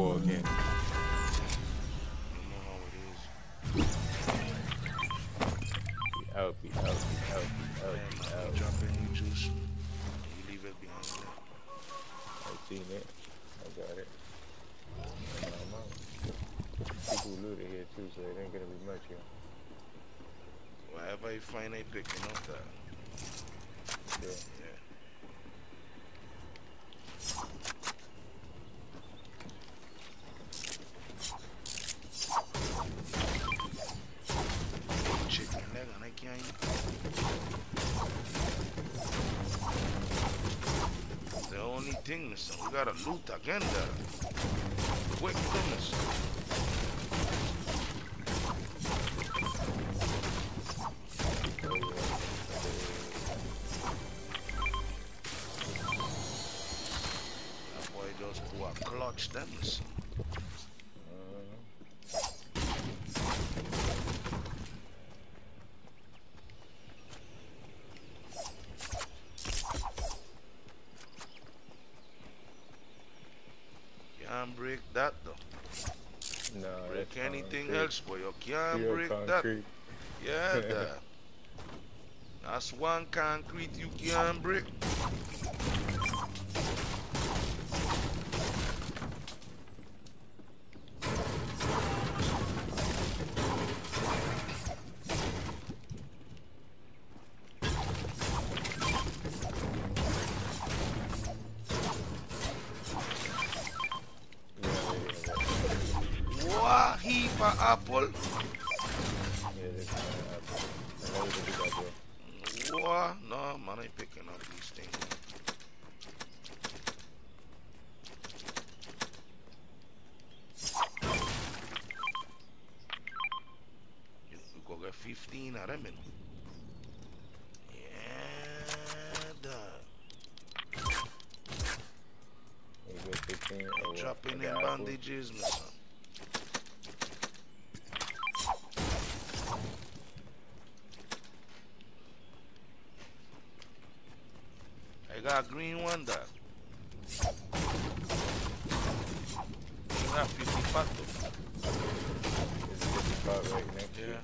war again. You know how it is. Be out, be out, be out, be out, Man, be man, out. drop any juice, you leave it behind there. I seen it. I got it. And I'm out. People looted here too, so it ain't gonna be much here. Wherever you find a picking up that. Yeah. Yeah. Chicken leg and I can't eat. We gotta loot again there. Quick, goodness. Anything concrete. else, but you can't break that. Yeah, that. That's one concrete you can't break. Idea. What? No, man, I ain't picking up these things. You go get 15 of them, you. Yeah, dog. You get 15? Dropping in bandages, my a green one there. You have 50 though. This is right next Yeah.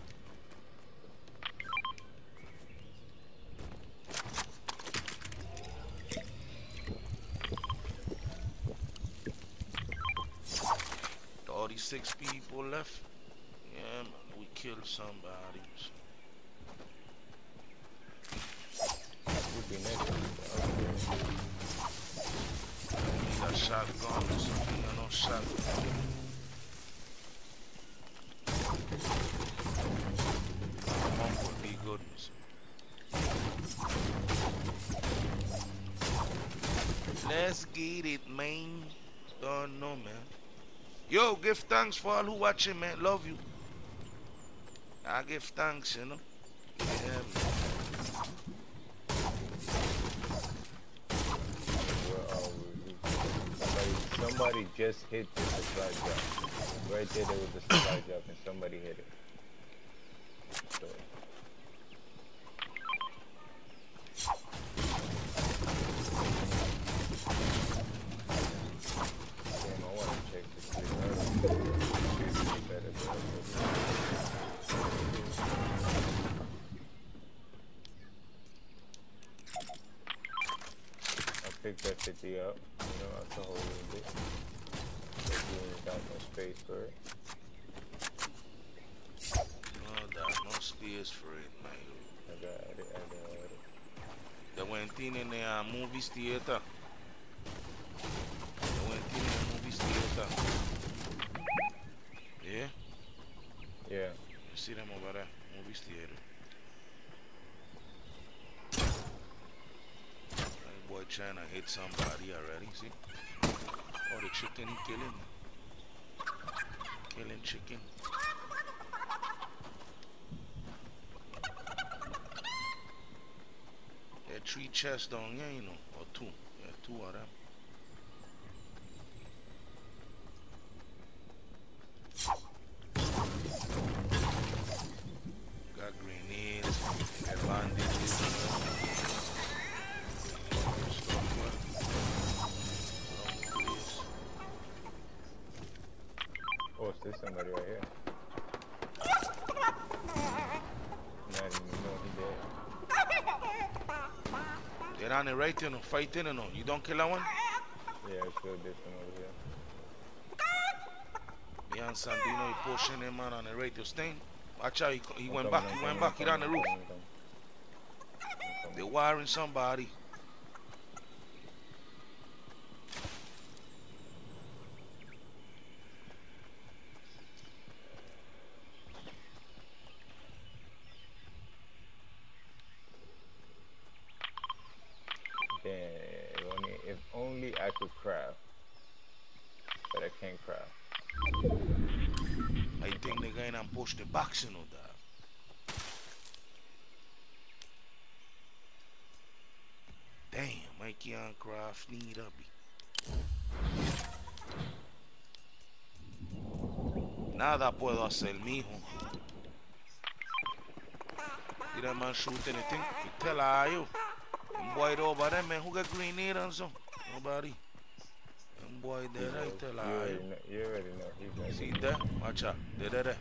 Thirty-six people left. Yeah, man, we killed somebody. Be next. Let's get it, man. Don't know, man. Yo, give thanks for all who watching, man. Love you. I give thanks, you know. Yeah, man. Somebody, just hit the supply drop. Right there, there was a supply drop, and somebody hit it. Picked that 50 up, you know, hold got no space for it. No, there's no space for it, man. I got it, I got it. They went in in the uh, movie theater. They went in the movie theater. Yeah? Yeah, You see them over there? Movie theater. That boy trying to hit somebody already, see? Oh, the chicken killing. Killing chicken. There are three chests down here, you know, or two. Yeah, two of them. On the right, you know, fighting, you know. You don't kill that one? Yeah, it's still different over here. Me and Sandino, he pushing him man on the. You staying? Watch out, he, he went back, he went back, he on the roof. I'm coming, I'm coming. They're wiring somebody. Damn, if only, if only I could craft. But I can't craft. I think they're going and push the box, you know, that. Damn, Mikey and Craft need bit. Nada puedo hacer, mijo. Did that man shoot anything? Tell her, you. Boy there over there, man, who got green ear and so? Nobody. Them boy there, I tell you, her, oh. you. already know, you already know he's not See there? Watch out. There, there, there.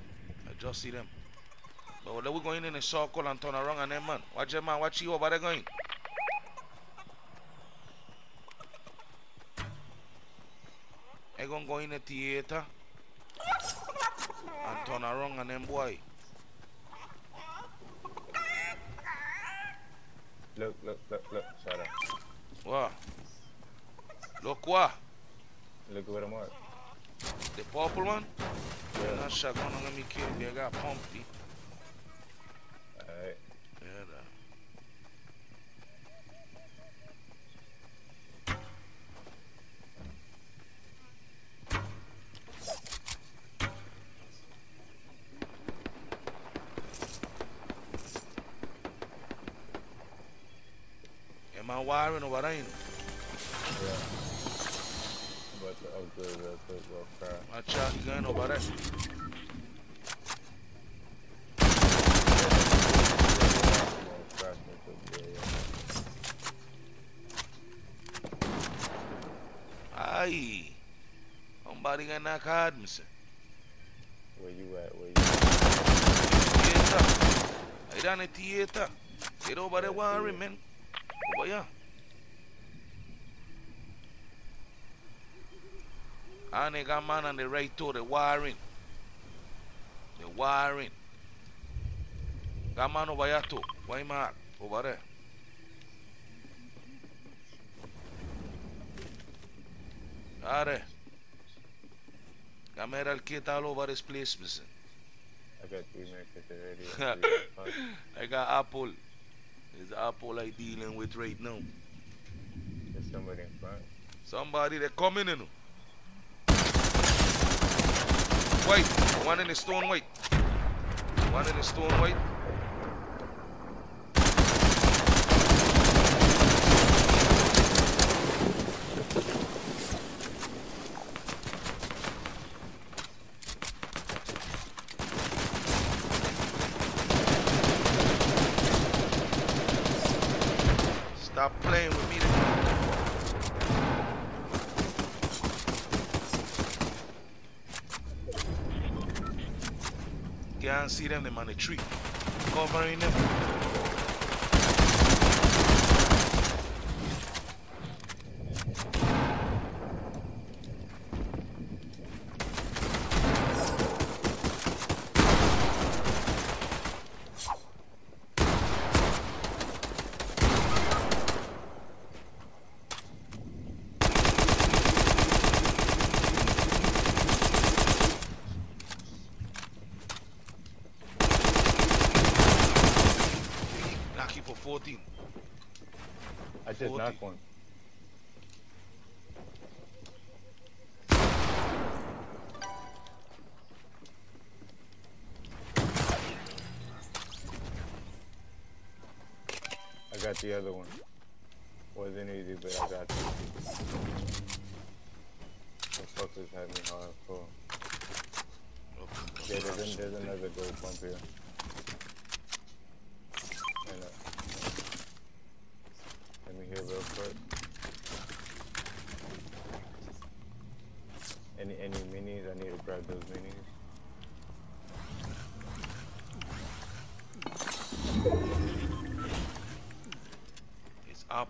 I just see them. But then we going in a circle and turn around and then man. Watch them man, watch you over there going. I gonna go in the theater and turn around and then boy. Look, look, look, look, shut up. What? Look what? Look what I'm at. The purple one? Yeah. That shotgun gonna me kill me. I got pumped. Alright. Yeah. Am I wiring over there? Yeah. About to upgrade real quick, fast. Watch out, you going over there. Real fast, real quick, yeah, yeah. Aye. Somebody got knock hard, say. Where you at? Where you at? Theater. I done a theater. Get over there wiring, man. Over here. And they got man on the right too, the wiring. The wiring. Got man over here too. Why mark? Over there. Are. Got metal kit all over this place, say. I got three minutes already. I'm three o'clock. I got Apple. It's Apple I dealing with right now. There's somebody in front. Somebody that coming in. White. One in the stone white. One in the stone white. Stop playing with me. Can't see them, them on the tree. Covering them. Knock you for 14. I just 40. knocked one. I got the other one. Wasn't easy, but I got it. The fuckers had me hardcore. Oh, yeah, there's, there's another gold pump here. And, uh, let me hear real quick. Any any minis? I need to grab those minis.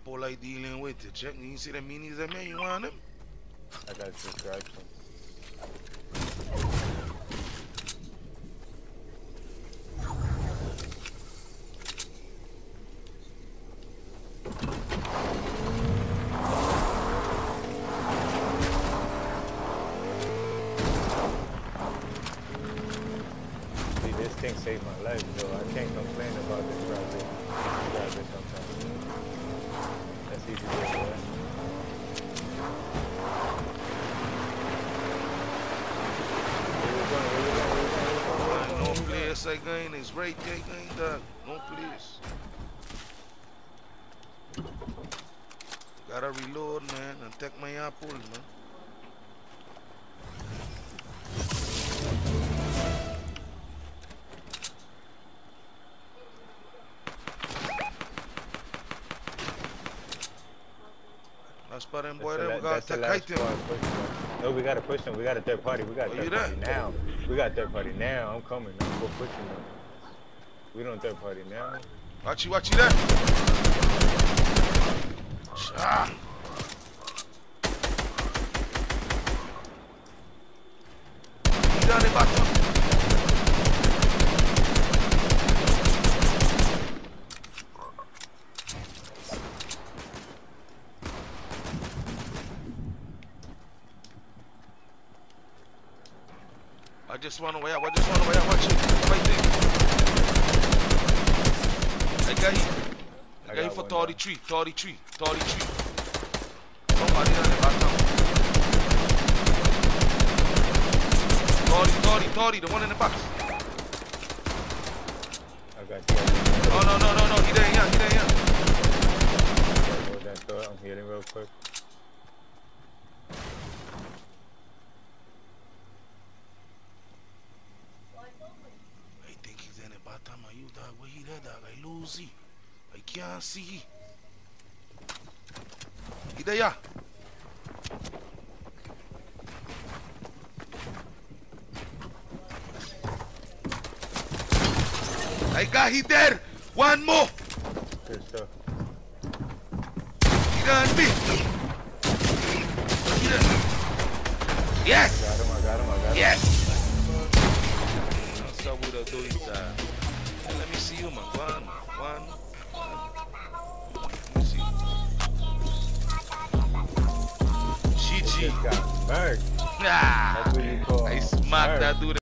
Apple like dealing with it. Check. You see the minis there, man? You want them? I got subscription. See, saved my life, though. I can't complain about this project. Project. That's easy to Man, no place I. It's right there, going, dog. No place. Gotta reload, man, and take my apple, man. For boy, That's the them la- got that's the to kite them. squad push, man. No, we gotta push them. We got a third party. We got a Oh, third party now. We got third party now. I'm coming. I'm pushing them. We don't third party now. Watch you, watch you there. Ah. He down the bottom. I just want to way out. I just want to way out. Watch it. Right there. I got you. I I got you for 33, 33, 33. Somebody on the back now. 30, 30, 30, the one in the box. I got the other. No, no, no, no, no. He there, yeah, he there, yeah. Hold that thought. I'm healing real quick. I think he's in the bottom of you, dog. Where he there, I. I can't see. He there. I got he there. One more. Good stuff. He me. Yes. Got him. I got him. I got him. Yes. Let me see you, man. He GG. just got murked. Ah, That's what you call I smacked that dude.